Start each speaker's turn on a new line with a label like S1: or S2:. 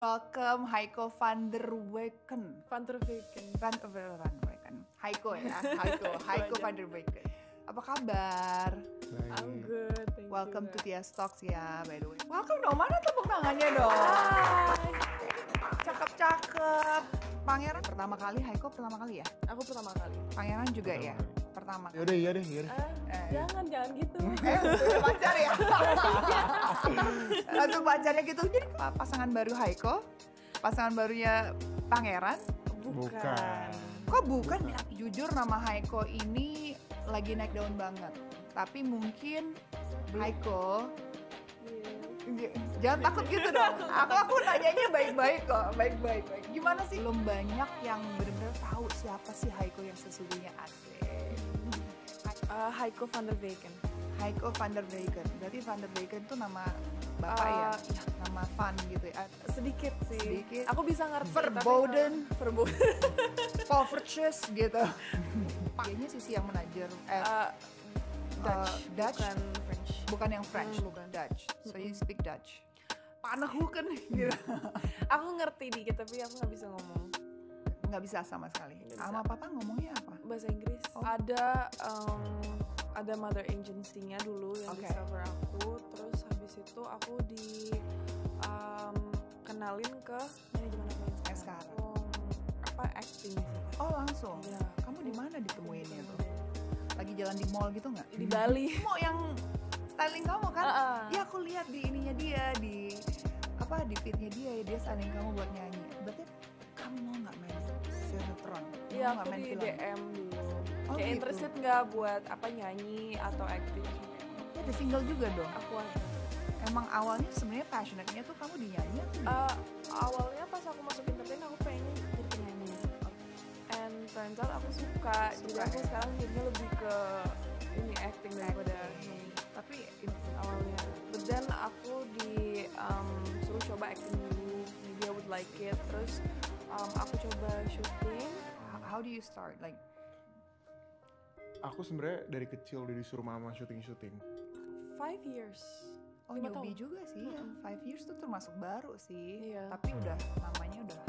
S1: Welcome Heiko van der Weken.
S2: Van der Weken.
S1: Van, van der Weken. Heiko ya, Heiko. Heiko van der Weken. Apa kabar?
S2: I'm good, thank
S1: Welcome to
S2: you.
S1: Tia Stocks ya, by the way. Welcome dong, mana tepuk tangannya dong? Cakep-cakep. Pangeran pertama kali, Heiko pertama kali ya?
S2: Aku pertama kali.
S1: Pangeran juga ya? Pertama.
S3: Yaudah iya deh, iya deh.
S2: Ah,
S1: Eh.
S2: jangan, jangan gitu.
S1: Eh, pacar ya? Langsung pacarnya gitu. Jadi pasangan baru Heiko, pasangan barunya Pangeran.
S3: Bukan.
S1: Kok bukan? Jujur nama Heiko ini lagi naik daun banget. Tapi mungkin Heiko
S2: Iya.
S1: Jangan takut gitu dong. Aku aku nanyanya baik-baik kok, baik-baik. baik. Gimana sih? Belum banyak yang benar-benar tahu siapa sih Heiko yang sesungguhnya asli.
S2: Ah, Heiko van der Weken.
S1: Heiko van der Weken. Berarti van der Weken tuh nama bapak ya?
S2: Ah, iya.
S1: Nama fan gitu ya.
S2: Sedikit sih.
S1: Sedikit.
S2: Aku bisa ngerti. tapi
S1: Verboden.
S2: Verboden.
S1: Povertjes gitu. Kayaknya sisi yang menajer eh, Uh,
S2: Dutch,
S1: Dutch?
S2: bukan French.
S1: bukan yang French,
S2: Hmm, bukan.
S1: Dutch. So you speak Dutch. Panahuken gitu.
S2: Aku ngerti dikit tapi aku nggak bisa ngomong
S1: Nggak bisa sama sekali.
S2: Nggak
S1: Sama
S2: bisa.
S1: papa ngomongnya apa?
S2: bahasa Inggris.
S1: Oh.
S2: Ada um, ada mother agency-nya dulu yang
S1: Oke.
S2: discover aku. Terus habis itu aku di um, kenalin ke manajemen aku yang sekarang.
S1: sekarang.
S2: Um, apa acting sih?
S1: Oh langsung.
S2: Iya.
S1: Kamu di mana? Lagi jalan di mall gitu nggak?
S2: Di Bali.
S1: Mau yang styling kamu kan?
S2: Ah, ah.
S1: Ya aku lihat di ininya dia di apa di feednya dia ya dia styling kamu buat nyanyi. Berarti kamu mau nggak main sinetron?
S2: Iya aku
S1: main
S2: di
S1: film?
S2: DM dulu.
S1: Oh,
S2: Kayak
S1: gitu.
S2: interested nggak buat apa nyanyi atau acting?
S1: Ya, ada single juga dong.
S2: Aku ada.
S1: Emang awalnya sebenarnya passionate-nya tuh kamu di nyanyi atau
S2: Uh, awalnya pas aku masuk entertain aku pengen. Out aku suka. Jadi
S1: Suka,
S2: aku
S1: ya?
S2: sekarang jadinya lebih ke ini acting daripada
S1: Acting. tapi
S2: awalnya. But then aku di um, suruh coba acting dulu. Maybe I would like it. Terus um, aku coba syuting.
S1: how- do you start like
S3: Aku sebenarnya dari kecil udah disuruh mama syuting-syuting.
S2: Five years.
S1: Oh
S2: tahun.
S1: juga sih, ya. five years tuh termasuk baru sih.
S2: Iya.
S1: Tapi udah namanya udah